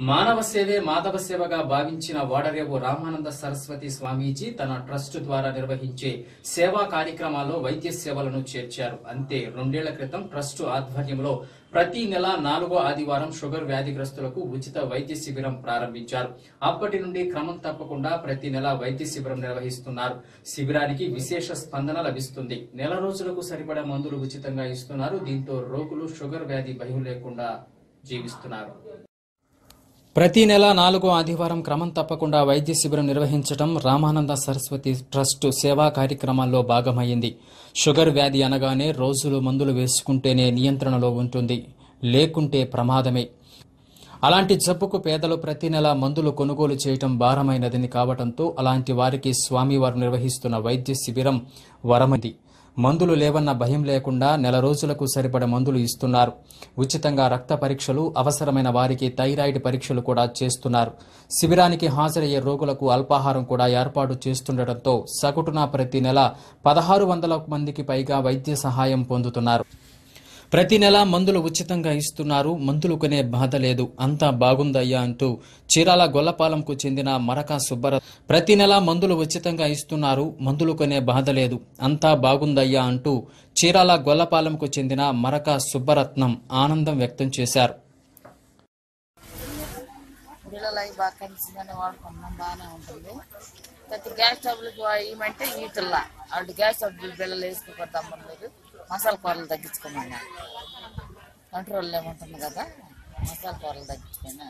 మానవ సేవే మాధవ సేవగా భావించిన వాడరేవు రామానంద సరస్వతి స్వామీజీ తన ట్రస్ట్ ద్వారా నిర్వహించే సేవా కార్యక్రమాల్లో వైద్య సేవలను చేర్చారు. అంతే రెండేళ్ళ క్రితం ట్రస్ట్ ఆధ్వర్యంలో ప్రతి నెల నాలుగో ఆదివారం షుగర్ వ్యాధిగ్రస్తులకు ఉచిత వైద్య శిబిరం ప్రారంభించారు. అప్పటి నుండి క్రమం తప్పకుండా ప్రతి నెల వైద్య శిబిరం నిర్వహిస్తున్నారు. శిబిరానికి విశేష స్పందన లభిస్తుంది. నెల రోజులకు సరిపడా మందులు ఉచితంగా ఇస్తున్నారు. దీంతో రోగులు షుగర్ వ్యాధి భయం లేకుండా జీవిస్తున్నారు. ప్రతి నెల నాలుగో ఆదివారం క్రమం తప్పకుండా వైద్య శిబిరం నిర్వహించడం రామానంద సరస్వతి ట్రస్ట్ సేవా కార్యక్రమాల్లో భాగమైంది షుగర్ వ్యాధి అనగానే రోజులు మందులు వేసుకుంటేనే నియంత్రణలో ఉంటుంది. లేకుంటే ప్రమాదమే. అలాంటి జబ్బుకు పేదలు ప్రతి నెల మందులు కొనుగోలు చేయటం భారమైనదని కావడంతో అలాంటి వారికి స్వామివారు నిర్వహిస్తున్న వైద్య శిబిరం వరమది. మందులు లేవన్న భయం లేకుండా నెల రోజులకు సరిపడ మందులు ఇస్తున్నారు. ఉచితంగా రక్త పరీక్షలు అవసరమైన వారికి థైరాయిడ్ పరీక్షలు కూడా చేస్తున్నారు. శిబిరానికి హాజరయ్యే రోగులకు అల్పాహారం కూడా ఏర్పాటు చేస్తుండటంతో సగటున ప్రతి నెల పదహారు వందల మందికి పైగా వైద్య సహాయం పొందుతున్నారు. ప్రతి నెల మందులు ఉచితంగా ఇస్తున్నారు. మందులు కొనే బాధ లేదు. అంతా బాగుందయ్యా అంటూ చీరాల గొల్లపాలెంకు చెందిన మరకా సుబ్బర ప్రతి నెల మందులు ఉచితంగా ఇస్తున్నారు. మందులు కొనే బాధ లేదు. అంతా బాగుందయ్యా అంటూ చీరాల గొల్లపాలెంకు చెందిన మరకా సుబ్బరత్నం ఆనందం వ్యక్తం చేశారు. ప్రతి గ్యాస్ ట్రబుల్కి ఇవ్వమంటే ఈటుల్లా అటు గ్యాస్ ట్రబుల్ బిళ్ళలు వేసుకోకూడదు అమ్మలేదు మసాలా కూరలు తగ్గించుకోమన్నా. కంట్రోల్ ఏముంటుంది కదా? మసాలా కూరలు తగ్గించుకున్నా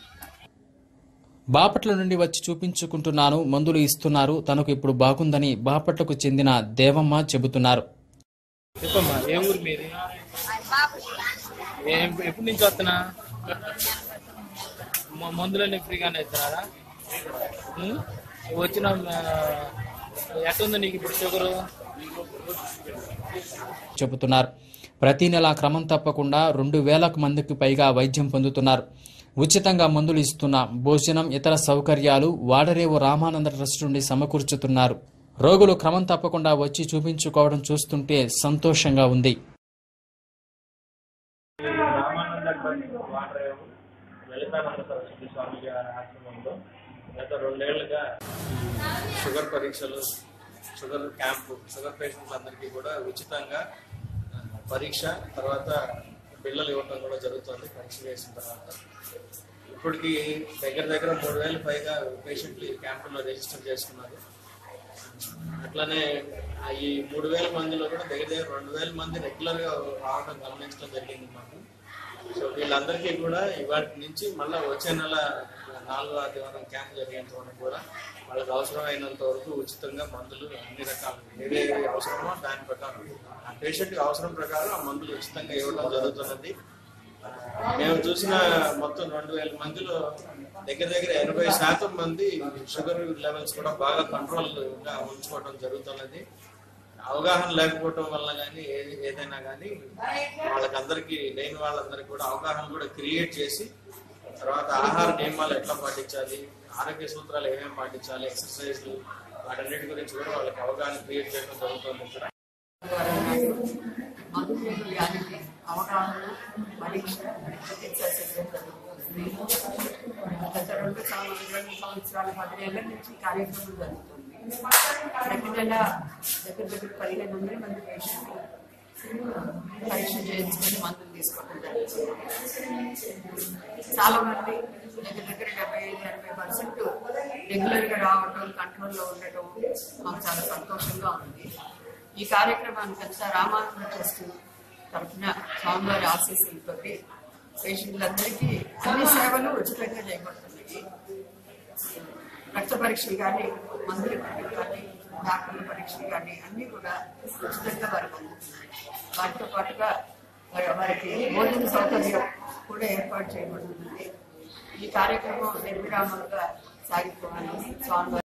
బాపట్ల నుండి వచ్చి చూపించుకుంటున్నాను మందులు ఇస్తున్నారు తనకు ఇప్పుడు బాగుందని బాపట్లకు చెందిన దేవమ్మ చెబుతున్నారు. చెప్పమ్మా ఏ ఊరు మీది? ఏం ఎప్పటి నుంచి వస్తున్నా? మ- మందులన్నీ ఫ్రీగానే ఇస్తున్నారా? ఉం? వచ్చిన ఎట్లుంది నీకు ఇప్పుడు షుగరు? చెబుతున్నారు. ప్రతి నెల క్రమం తప్పకుండా రెండు వేలకు మందికి పైగా వైద్యం పొందుతున్నారు. ఉచితంగా మందులు ఇస్తున్న భోజనం ఇతర సౌకర్యాలు వాడరేవు రామానంద ట్రస్ట్ నుండి సమకూర్చుతున్నారు. రోగులు క్రమం తప్పకుండా వచ్చి చూపించుకోవడం చూస్తుంటే సంతోషంగా ఉంది. గత రెండేళ్ళుగా షుగర్ పరీక్షలు షుగర్ క్యాంపు షుగర్ పేషెంట్స్ అందరికీ కూడా ఉచితంగా పరీక్ష తర్వాత పిల్లలు ఇవ్వడం కూడా జరుగుతుంది పరీక్ష చేసిన తర్వాత. ఇప్పటికి దగ్గర దగ్గర మూడు వేల పైగా పేషెంట్లు ఈ క్యాంపులో రిజిస్టర్ చేసుకున్నారు. అట్లానే ఈ మూడు వేల మందిలో కూడా దగ్గర దగ్గర రెండు వేల మంది రెగ్యులర్గా రావడం గమనించడం జరిగింది మాకు. సో వీళ్ళందరికీ కూడా ఇవాటి నుంచి మళ్ళీ వచ్చే నెల నాలుగో ఆదివారం క్యాంప్ జరిగేంత వరకు కూడా వాళ్ళకి అవసరమైనంత వరకు ఉచితంగా మందులు అన్ని రకాలు ఏవేవి అవసరమో దాని ప్రకారం. ఆ పేషెంట్ అవసరం ప్రకారం ఆ మందులు ఉచితంగా ఇవ్వడం జరుగుతున్నది. మేము చూసిన మొత్తం రెండు వేల మందిలో దగ్గర దగ్గర ఎనభై శాతం మంది షుగర్ లెవెల్స్ కూడా బాగా కంట్రోల్గా ఉంచుకోవడం జరుగుతున్నది. అవగాహన లేకపోవటం వల్ల కానీ ఏది ఏదైనా కానీ వాళ్ళకందరికీ లేని వాళ్ళందరికీ కూడా అవగాహన కూడా క్రియేట్ చేసి తర్వాత ఆహార నియమాలు ఎట్లా పాటించాలి ఆరోగ్య సూత్రాలు ఏమేమి పాటించాలి ఎక్సర్సైజ్లు వాటన్నిటి గురించి కూడా వాళ్ళకి అవగాహన క్రియేట్ చేయడం జరుగుతుంది ఇక్కడ మధుమేహ వ్యాధికి అవగాహన పరీక్ష చికిత్స చేయడం జరుగుతుంది గత రెండు రెండు సంవత్సరాల పదిహేళ్ళ నుంచి కార్యక్రమం జరుగుతుంది ప్రతి నెల దగ్గర దగ్గర పదిహేను వందల మంది పేషెంట్లు పరీక్ష చేయించుకొని మందులు తీసుకోవడం చాలా మంది దగ్గర దగ్గర డెబ్బై ఐదు ఎనభై పర్సెంట్ రెగ్యులర్గా రావటం కంట్రోల్లో ఉండటం మాకు చాలా సంతోషంగా ఉంది. ఈ కార్యక్రమానికి అంతా రామానంద ట్రస్ట్ తరఫున స్వామివారి ఆశీస్సులతో పేషెంట్లందరికీ అన్ని సేవలు ఉచితంగా చేయబడుతున్నాయి రక్త పరీక్షలు కానీ మందుల పరీక్షలు కానీ డాక్టర్ల పరీక్షలు కానీ అన్నీ కూడా ఉచితంగా వారికి అందుతున్నాయి. వాటితో పాటుగా వారికి భోజన సౌకర్యం కూడా ఏర్పాటు చేయబడుతుంది. ఈ కార్యక్రమం నిర్విరామంగా సాగిపోవాలని స్వామివారి